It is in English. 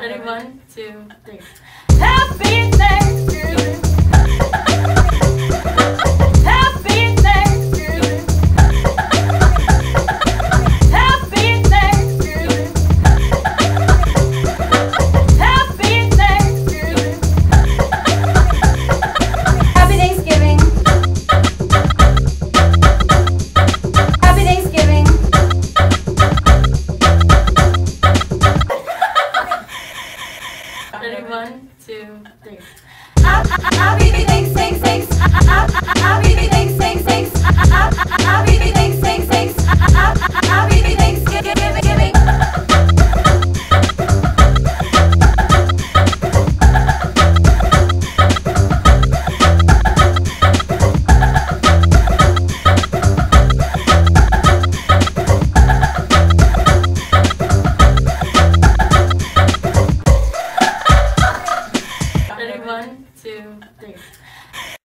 Ready? One, two, three. Happy Ready? One, two, three. Happy thanks, thanks, One, two, three.